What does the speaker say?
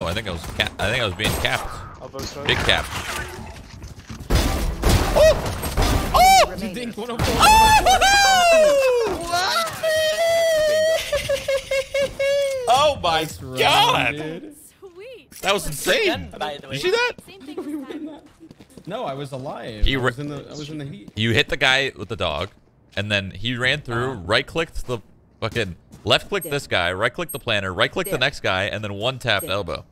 Oh, I think I was I think I was being capped. Big cap. Big cap. You think 104? Oh my Nice run, god! dude. Sweet. That was insane. You see that? No, I was alive. He I was in the I was in the heat. You hit the guy with the dog, and then he ran through, right clicked the fucking left clicked this guy, right clicked the planner, right clicked the next guy, and then one tapped elbow.